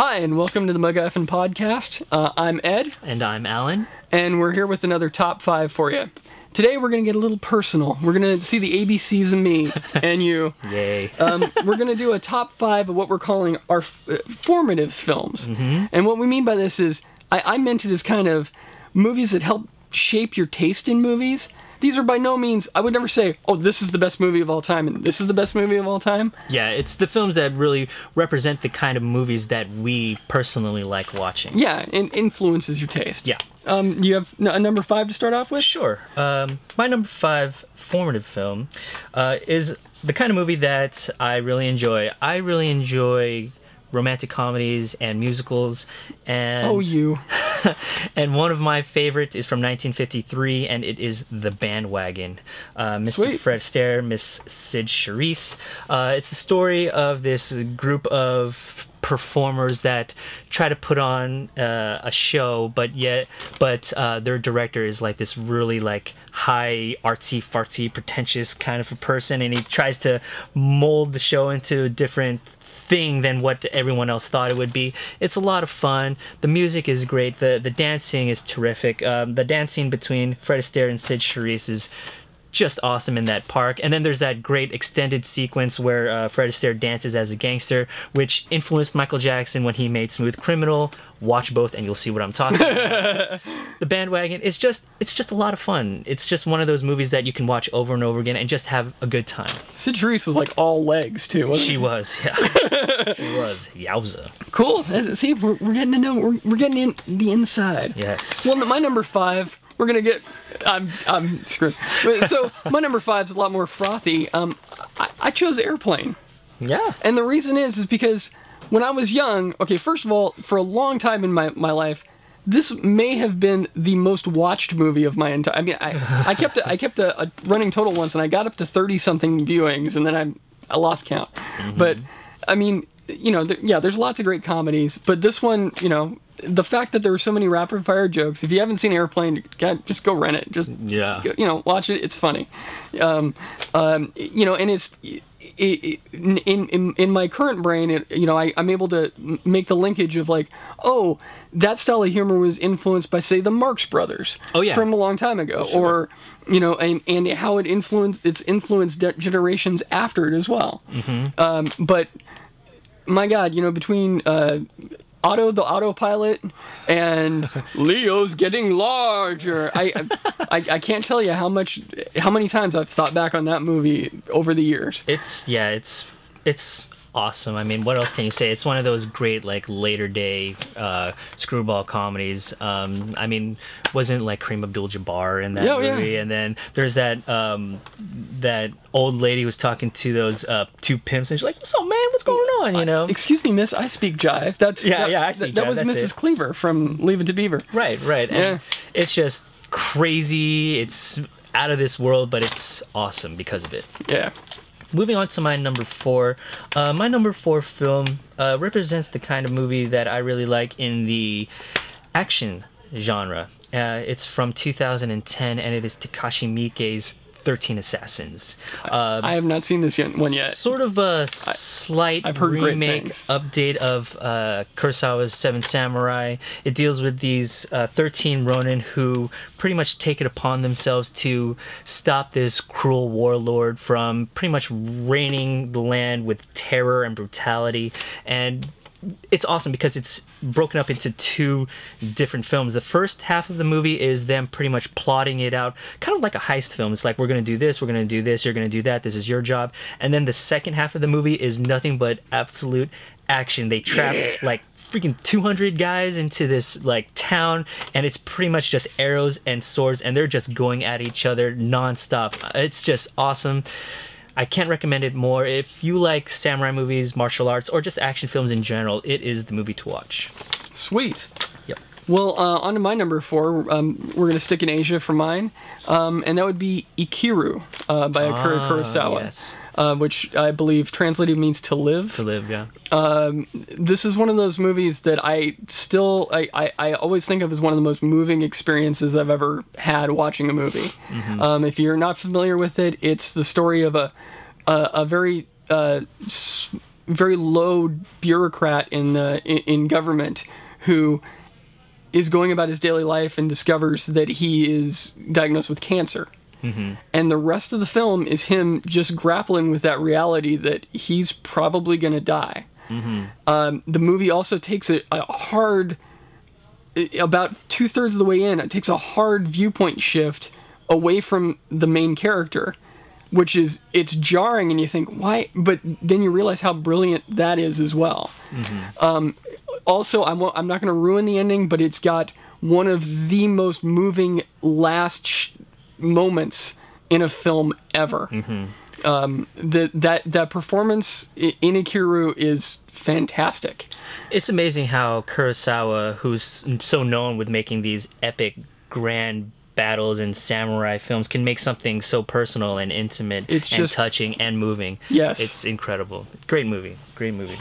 Hi, and welcome to the MacGuffin podcast. Uh, I'm Ed, And I'm Allen. and we're here with another top five for you. Today, we're going to get a little personal. We're going to see the ABCs and me and you. Yay. Um, we're going to do a top five of what we're calling our f- uh, formative films. And what we mean by this is, I, I meant it as kind of movies that help shape your taste in movies. These are by no means, I would never say, oh, this is the best movie of all time and this is the best movie of all time. yeah, it's the films that really represent the kind of movies that we personally like watching. Yeah, and influences your taste. Yeah. Um, you have a number five to start off with? Sure. Um, my number five formative film uh, is the kind of movie that I really enjoy. I really enjoy romantic comedies and musicals and Oh, you. and one of my favorites is from 1953 and it is the bandwagon uh, mr Sweet. fred astaire miss cyd charisse uh, it's the story of this group of performers that try to put on uh, a show but yet but uh, their director is like this really like high artsy fartsy pretentious kind of a person and he tries to mold the show into a different thing than what everyone else thought it would be. It's a lot of fun. The music is great. The the dancing is terrific. Um, the dancing between Fred Astaire and Cyd Charisse is just awesome in that park. And then there's that great extended sequence where uh, Fred Astaire dances as a gangster, which influenced Michael Jackson when he made Smooth Criminal. Watch both, and you'll see what I'm talking about. the bandwagon is just it's just a lot of fun. It's just one of those movies that you can watch over and over again and just have a good time. Cyd Charisse was like all legs, too. Wasn't She he? was, yeah. she was. Yowza. Cool. See, we're, we're getting to know, we're, we're getting in the inside. Yes. Well, my number five, we're gonna get. I'm I'm screwed. So my number five is a lot more frothy. Um, I, I chose Airplane, yeah. and the reason is is because when I was young. Okay, first of all, for a long time in my my life. This may have been the most watched movie of my entire. I mean, I, I kept a, I kept a, a running total once, and I got up to thirty something viewings, and then I I lost count. But I mean, you know, th- yeah, there's lots of great comedies, but this one, you know, the fact that there were so many rapid fire jokes. If you haven't seen Airplane, God, just go rent it. Just Yeah. go- you know, watch it. It's funny. Um, um, you know, and it's. It, it, in, in in my current brain, it, you know, I, I'm able to m- make the linkage of like, oh, that style of humor was influenced by, say, the Marx Brothers, Oh, yeah. from a long time ago, or you know, and and how it influenced it's influenced generations after it as well. Mm-hmm. Um, but my God, you know, between uh, Otto the autopilot and Leon's getting larger, I, I I can't tell you how much how many times I've thought back on that movie over the years. It's yeah, it's it's awesome. I mean, what else can you say? It's one of those great like later day uh, screwball comedies. Um, I mean, wasn't like Kareem Abdul-Jabbar in that Yeah, oh, yeah. movie? And then there's that um, that old lady was talking to those uh, two pimps, and she's like, "What's up, man? What's going on?" You know. Excuse me, Miss. I speak jive. That's Yeah, that, yeah, I speak that, jive, was that's Mrs. it. Cleaver from Leave It to Beaver. Right, right. And Yeah. it's just crazy. It's out of this world, but it's awesome because of it. Yeah. Moving on to my number four. Uh, my number four film uh, represents the kind of movie that I really like in the action genre. Uh, it's from 2010 and it is Takashi Miike's 13 Assassins. I have not seen this yet, one yet. Sort of a slight I've heard remake update of uh, Kurosawa's Seven Samurai. It deals with these uh, 13 Ronin who pretty much take it upon themselves to stop this cruel warlord from pretty much reigning the land with terror and brutality. And it's awesome because it's broken up into two different films. The first half of the movie is them pretty much plotting it out, kind of like a heist film. It's like we're gonna do this, we're gonna do this, you're gonna do that. This is your job. And then the second half of the movie is nothing but absolute action. They trap like freaking 200 guys into this like town and it's pretty much just arrows and swords and they're just going at each other nonstop it's just awesome I can't recommend it more. If you like samurai movies, martial arts, or just action films in general, it is the movie to watch. Sweet. Yep. Well, uh, on to my number four. Um, we're going to stick in Asia for mine, um, and that would be Ikiru uh, by Akira Ah, Kurosawa, yes. Uh, which I believe translated means to live. To live, yeah. This is one of those movies that I still I, I, I always think of as one of the most moving experiences I've ever had watching a movie. Um, if you're not familiar with it, it's the story of a a, a very uh, s- very low bureaucrat in the in, in government who is going about his daily life and discovers that he is diagnosed with cancer. And the rest of the film is him just grappling with that reality that he's probably going to die. Um, the movie also takes a, a hard, about two thirds of the way in, it takes a hard viewpoint shift away from the main character, which is it's jarring, and you think why, but then you realize how brilliant that is as well. Um, also, I'm I'm not going to ruin the ending, but it's got one of the most moving last sh- moments in a film ever. Um, the, that that performance in Ikiru is fantastic. It's amazing how Kurosawa, who's so known with making these epic, grand battles and samurai films, can make something so personal and intimate It's and just- touching and moving. Yes. It's incredible. Great movie. Great movie.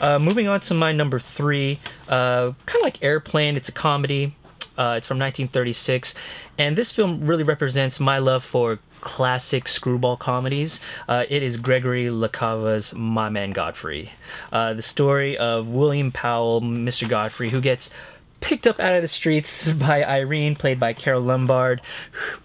Uh, moving on to my number three, uh, kind of like Airplane. It's a comedy. Uh, it's from 1936, and this film really represents my love for classic screwball comedies. Uh, it is Gregory LaCava's My Man Godfrey, uh, the story of William Powell, Mr. Godfrey, who gets picked up out of the streets by Irene, played by Carole Lombard,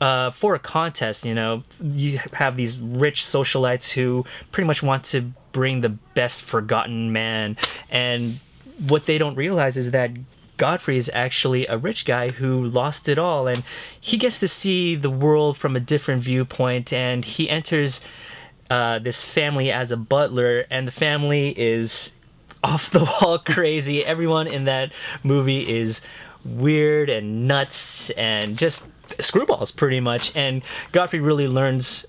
uh, for a contest. You know, you have these rich socialites who pretty much want to bring the best forgotten man, and what they don't realize is that Godfrey is actually a rich guy who lost it all, and he gets to see the world from a different viewpoint, and he enters uh, this family as a butler, and the family is off the wall crazy. Everyone in that movie is weird and nuts and just screwballs, pretty much. And Godfrey really learns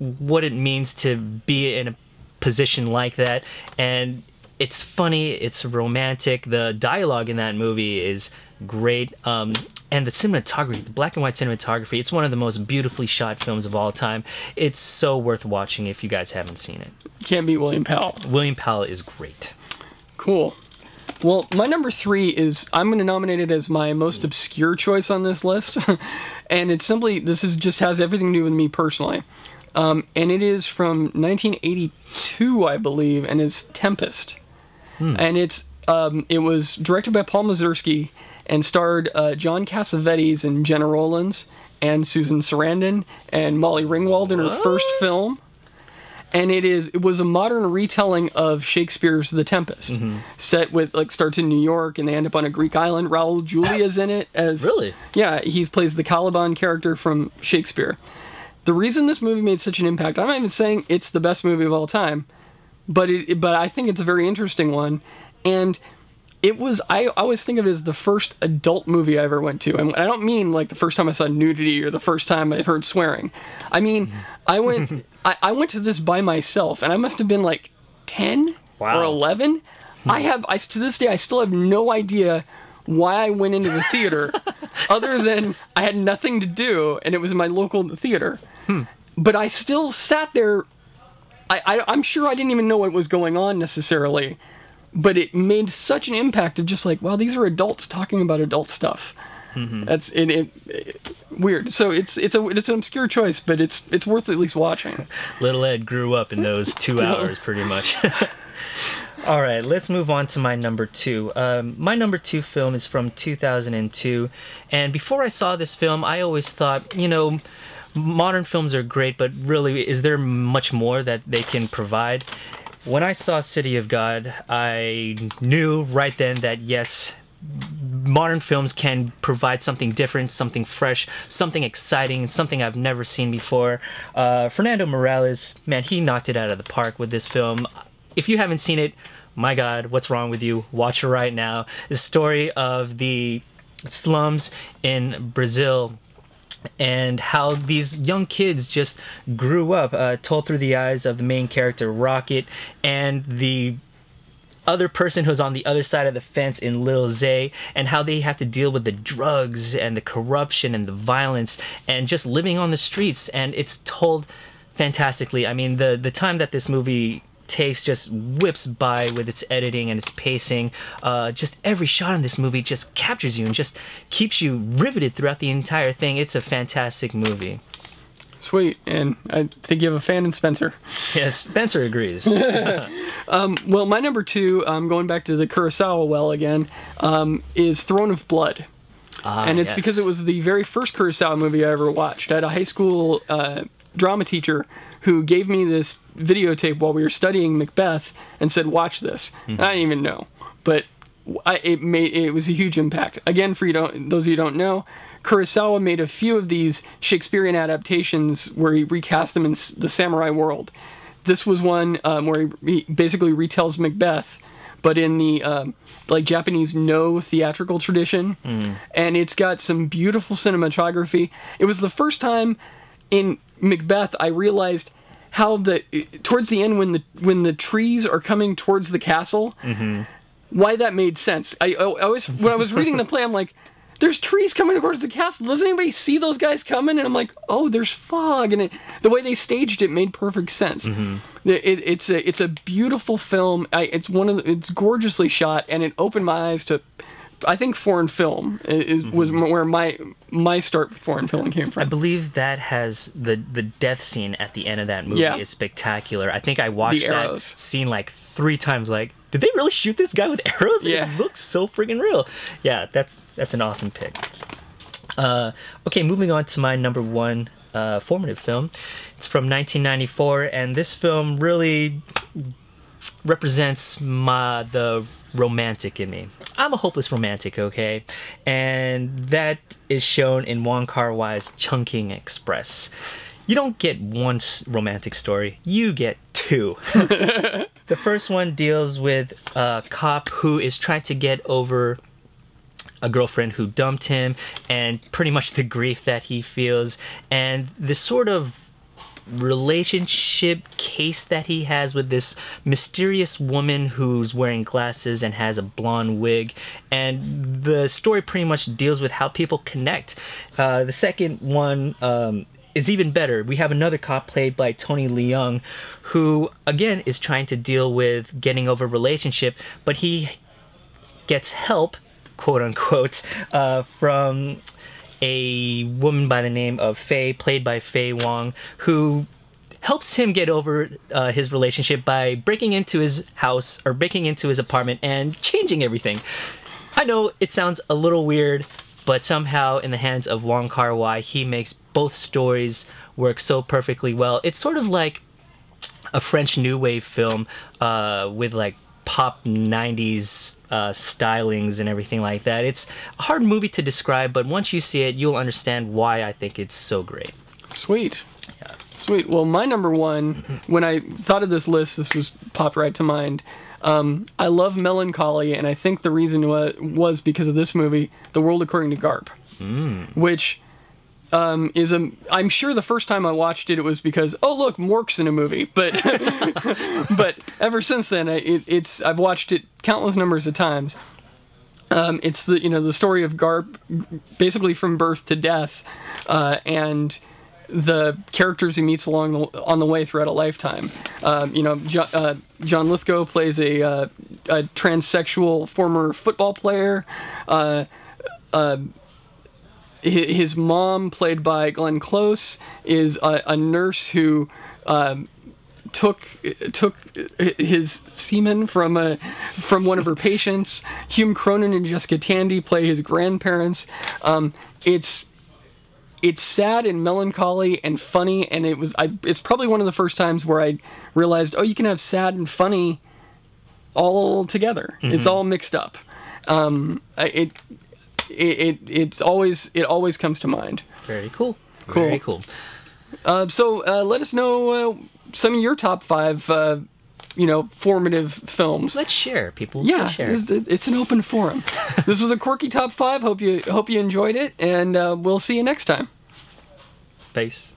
what it means to be in a position like that. And it's funny, it's romantic. The dialogue in that movie is great. Um, and the cinematography, the black and white cinematography, it's one of the most beautifully shot films of all time. It's so worth watching if you guys haven't seen it. Can't beat William Powell. William Powell is great. Cool. Well, my number three is I'm going to nominate it as my most obscure choice on this list, and it's simply this is just has everything to do with me personally, um, and it is from 1982, I believe, and it's Tempest, and it's um, it was directed by Paul Mazursky and starred uh, John Cassavetes and Gena Rowlands and Susan Sarandon and Molly Ringwald in her first film and it is it was a modern retelling of Shakespeare's The Tempest, set with like starts in New York and they end up on a Greek island. Raul Julia's in it as Really? yeah he plays the Caliban character from Shakespeare. The reason this movie made such an impact, I'm not even saying it's the best movie of all time, but it but I think it's a very interesting one, and it was I always think of it as the first adult movie I ever went to, and I don't mean like the first time I saw nudity or the first time I heard swearing. I mean mm-hmm. I went I, I went to this by myself, and I must have been like ten Wow. or eleven. Hmm. I have I to this day I still have no idea why I went into the theater, other than I had nothing to do and it was my local theater. Hmm. But I still sat there I, I I'm sure I didn't even know what was going on necessarily, but it made such an impact of just like, wow, these are adults talking about adult stuff. That's it, it, it- weird. So it's it's a it's an obscure choice, but it's it's worth at least watching. Little Ed grew up in those two hours, pretty much. All right, let's move on to my number two. Um, my number two film is from 2002. And before I saw this film, I always thought, you know, modern films are great, but really, is there much more that they can provide? When I saw City of God, I knew right then that yes, modern films can provide something different, something fresh, something exciting, something I've never seen before. Uh, Fernando Meirelles, man, he knocked it out of the park with this film. If you haven't seen it, my God, what's wrong with you? Watch it right now. The story of the slums in Brazil and how these young kids just grew up, uh, told through the eyes of the main character Rocket and the other person who's on the other side of the fence in Little Zé, and how they have to deal with the drugs and the corruption and the violence and just living on the streets. And it's told fantastically. I mean, the the time that this movie takes just whips by with its editing and its pacing. Uh, just every shot in this movie just captures you and just keeps you riveted throughout the entire thing. It's a fantastic movie. Sweet, and I think you have a fan in Spencer. Yes, Spencer agrees. Well, my number two, um, going back to the Kurosawa well again, um, is Throne of Blood. Ah, and it's yes. because it was the very first Kurosawa movie I ever watched. I had a high school uh, drama teacher who gave me this videotape while we were studying Macbeth and said, "Watch this." Mm-hmm. I didn't even know, but I, it made it was a huge impact. Again, for you don't those of you who don't know, Kurosawa made a few of these Shakespearean adaptations where he recast them in the samurai world. This was one um, where he, he basically retells Macbeth, but in the um, like Japanese Noh theatrical tradition, and it's got some beautiful cinematography. It was the first time in Macbeth I realized how the towards the end when the when the trees are coming towards the castle, why that made sense. I, I always when I was reading the play, I'm like, "There's trees coming towards the castle. Doesn't anybody see those guys coming?" And I'm like, "Oh, there's fog." And it, the way they staged it made perfect sense. Mm-hmm. It, it- it's a it's a beautiful film. I, it's one of the, it's gorgeously shot, and it opened my eyes to. I think foreign film is, was Mm-hmm. where my my start with foreign film came from. I believe that has the the death scene at the end of that movie Yeah. is spectacular. I think I watched that scene like three times. Like, did they really shoot this guy with arrows? Yeah. It looks so freaking real. Yeah, that's that's an awesome pick. Uh, okay, moving on to my number one uh, formative film. It's from 1994, and this film really represents my the romantic in me. I'm a hopeless romantic, okay? And that is shown in Wong Kar Wai's Chungking Express. You don't get one romantic story, you get two. the first one deals with a cop who is trying to get over a girlfriend who dumped him and pretty much the grief that he feels and this sort of relationship case that he has with this mysterious woman who's wearing glasses and has a blonde wig. And the story pretty much deals with how people connect. Uh, the second one um, is even better. We have another cop played by tony leung who again is trying to deal with getting over relationship but he gets help, quote unquote, uh, from a woman by the name of Faye, played by Faye Wong, who helps him get over uh, his relationship by breaking into his house or breaking into his apartment and changing everything. I know it sounds a little weird, but somehow in the hands of Wong Kar Wai, he makes both stories work so perfectly well. It's sort of like a French New Wave film uh, with like pop 90s uh, stylings and everything like that. It's a hard movie to describe, but once you see it, you'll understand why I think it's so great. Sweet. Sweet. Well, my number one, when I thought of this list, this was popped right to mind. Um, I love Melancholy, and I think the reason wa- was because of this movie, The World According to Garp, which um, is a. I'm sure the first time I watched it, it was because oh look, Mork's in a movie, but but ever since then, it, it's I've watched it countless numbers of times. Um, it's the you know the story of Garp, basically from birth to death, uh, and the characters he meets along the, on the way throughout a lifetime. Um, you know, jo- uh, John Lithgow plays a, uh, a transsexual former football player. Uh, uh, his mom, played by Glenn Close, is a, a nurse who um, took took his semen from a from one of her patients. Hume Cronyn and Jessica Tandy play his grandparents. Um, it's it's sad and melancholy and funny, and it was I. It's probably one of the first times where I realized, oh, you can have sad and funny all together. It's all mixed up. Um, it, it it it's always it always comes to mind. Very cool. Cool. Very cool. Uh, so uh, let us know uh, some of your top five, uh, you know, formative films. Let's share, people. Yeah, Let's share. it's, it's an open forum. this was a quirky top five. Hope you hope you enjoyed it, and uh, we'll see you next time. Peace.